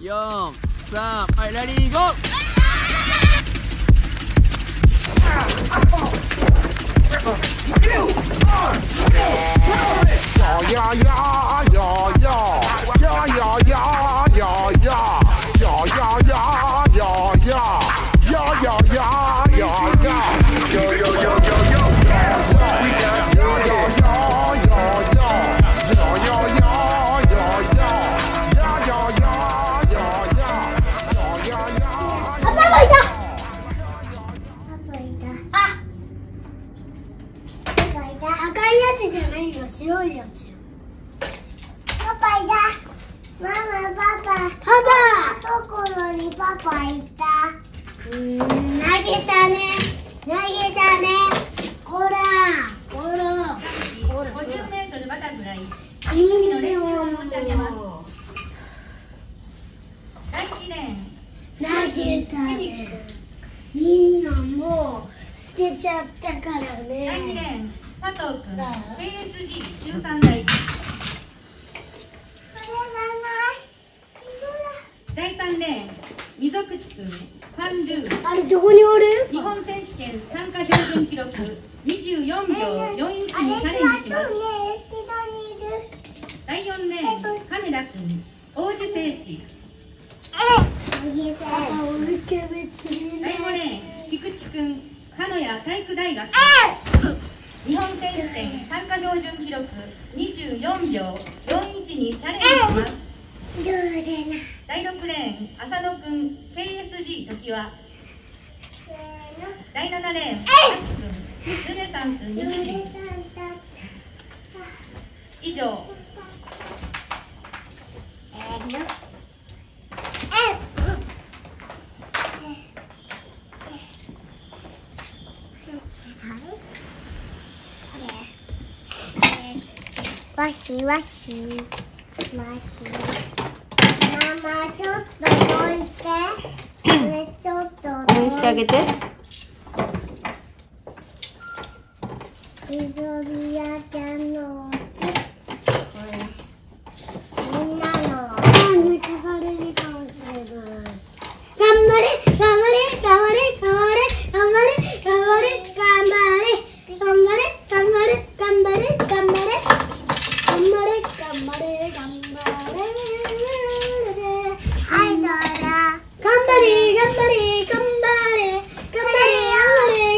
Yum, Sam. All right, ready, go! Yeah, yeah, yeah, yeah, yeah, yeah, yeah. つじゃないよ白いやつパパいた。ママパパ。パパ。ところにパパいた。うん投げたね。投げたね。ほら。ほら。50メートルバタフライ。いいの練習をよ申し上げます。第1レ投げたね。みんなもう捨てちゃったから第2レ佐藤君 KSG 中3代第3レーン溝口君ファンドゥ。あれどこにおる？日本選手権参加標準記録24秒41にチャレンジします。第4レーン金田君王子製紙第5レーン菊池君鹿屋体育大学日本選手権参加標準記録24秒41にチャレンジします。第6レーン浅野くん KSG 時は？第7レーンくん。ルネサンス日時以上わしわし。わしママちょっとどいて。これちょっとどいしてあげて。緑 Gambare, gambare, gambare, aure,